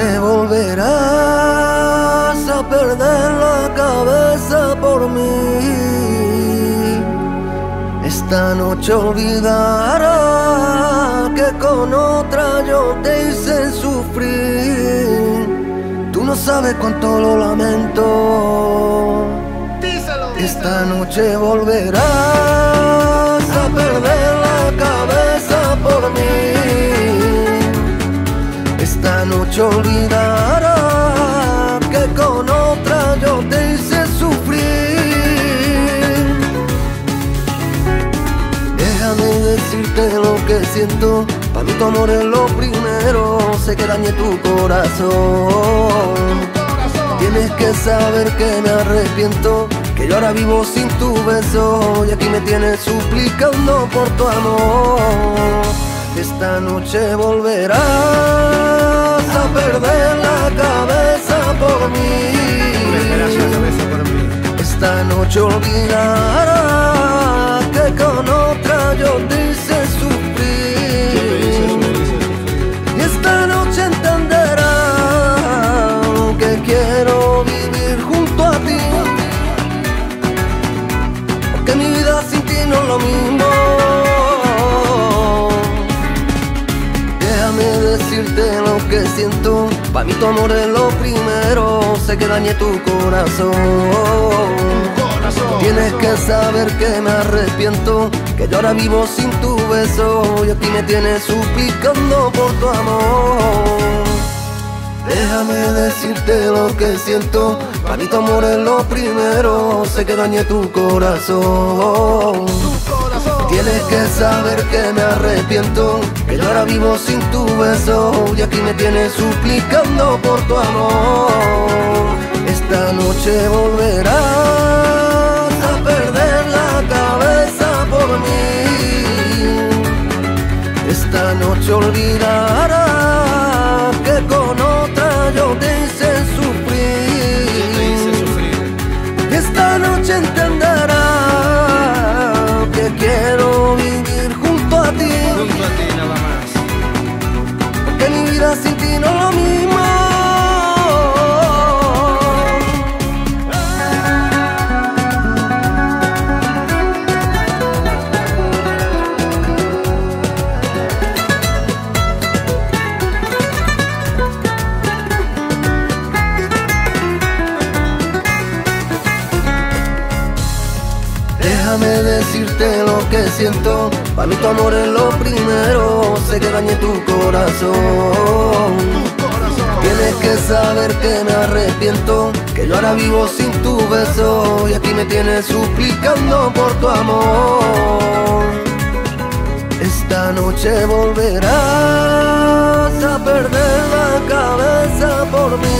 noche volverás a perder la cabeza por mí. Esta noche olvidarás que con otra yo te hice sufrir. Tú no sabes cuánto lo lamento. Esta noche volverás Esta noche olvidarás que con otra yo te hice sufrir. Déjame decirte lo que siento. Para mí tu amor es lo primero. Sé que dañé tu corazón. Tienes que saber que me arrepiento. Que yo ahora vivo sin tu beso. Y aquí me tienes suplicando por tu amor. Esta noche volverás a perder la cabeza por mí. Esta noche olvidarás que con otra yo te hice sufrir. Y esta noche entenderás que quiero vivir junto a ti. Porque mi vida sin ti no es lo mismo. Que siento. Para mí tu amor es lo primero. Sé que dañé tu corazón. Tienes que saber que me arrepiento. Que yo ahora vivo sin tu beso. Y aquí me tienes suplicando por tu amor. Déjame decirte lo que siento. Para mí tu amor es lo primero. Sé que dañé tu corazón. Tienes que saber que me arrepiento. Que yo ahora vivo sin tu beso. Y aquí me tienes suplicando por tu amor. Esta noche volverás a perder la cabeza por mí. Esta noche olvidarás que con otra yo te hice sufrir. Esta noche ti. Junto a ti nada más. Porque mi vida sin ti no es lo mismo. Déjame decirte lo que siento. Para mí tu amor es lo primero. Sé que dañé tu corazón. Tienes que saber que me arrepiento. Que yo ahora vivo sin tu beso. Y aquí me tienes suplicando por tu amor. Esta noche volverás a perder la cabeza por mí.